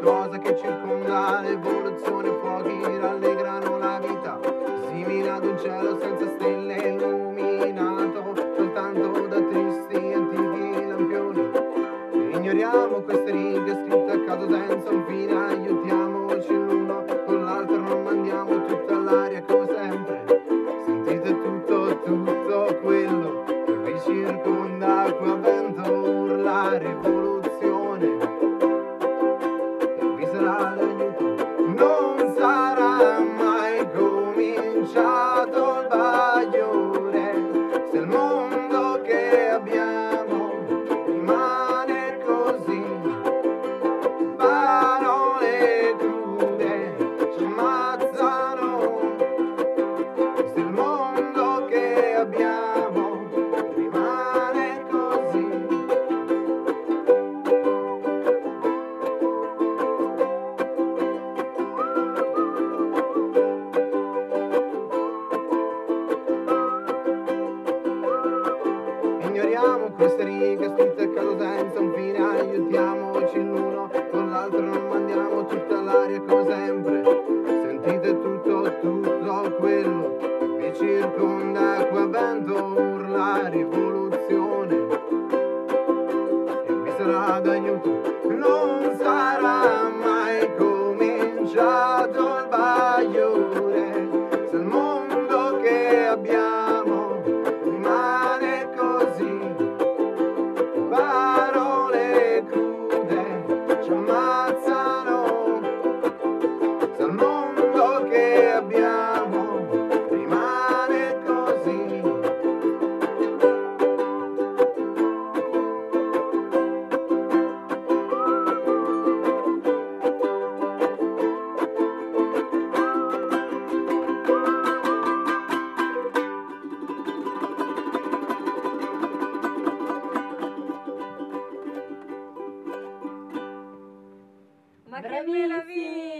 cosa che circonda l'evoluzione, fuochi rallegrano la vita, simile ad un cielo senza stelle illuminato soltanto da tristi antichi lampioni. Ignoriamo queste righe scritte a caso senza un fine, aiutiamoci l'uno con l'altro, non mandiamo tutta l'aria come sempre. Ignoriamo queste righe scritte a caso senza un fine, aiutiamoci l'uno con l'altro, non mandiamo tutta l'aria come sempre. Sentite tutto, tutto quello che vi circonda, qua vento urla rivoluzione. Bravissimi!